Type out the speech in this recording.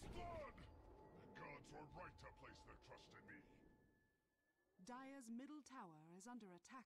First blood! The gods were right to place their trust in me. Middle tower is under attack.